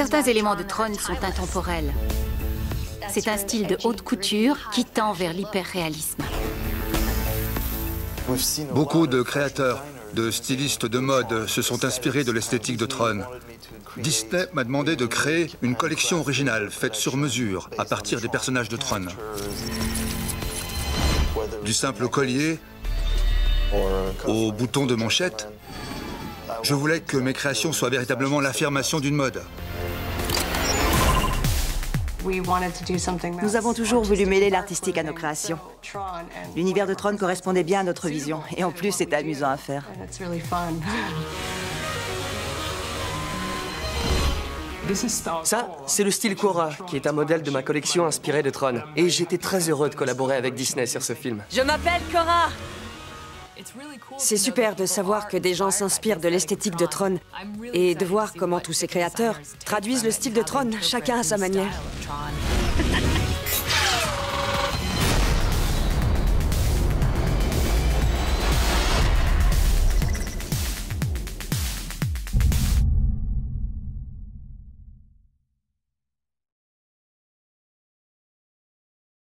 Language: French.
Certains éléments de Tron sont intemporels. C'est un style de haute couture qui tend vers l'hyperréalisme. Beaucoup de créateurs, de stylistes de mode se sont inspirés de l'esthétique de Tron. Disney m'a demandé de créer une collection originale faite sur mesure à partir des personnages de Tron. Du simple collier au bouton de manchette, je voulais que mes créations soient véritablement l'affirmation d'une mode. Nous avons toujours voulu mêler l'artistique à nos créations. L'univers de Tron correspondait bien à notre vision, et en plus, c'était amusant à faire. Ça, c'est le style Cora, qui est un modèle de ma collection inspirée de Tron. Et j'étais très heureux de collaborer avec Disney sur ce film. Je m'appelle Cora C'est super de savoir que des gens s'inspirent de l'esthétique de Tron et de voir comment tous ces créateurs traduisent le style de Tron, chacun à sa manière.